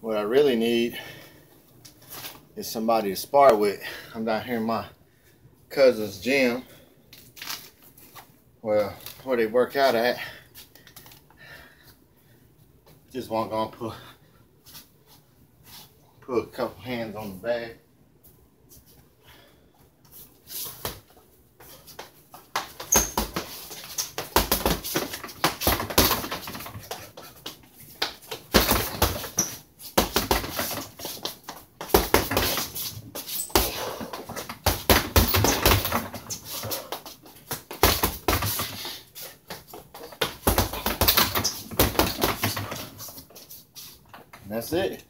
what I really need is somebody to spar with. I'm down here in my cousin's gym. Well, where they work out at. Just want to go and put, put a couple hands on the bag. And that's it.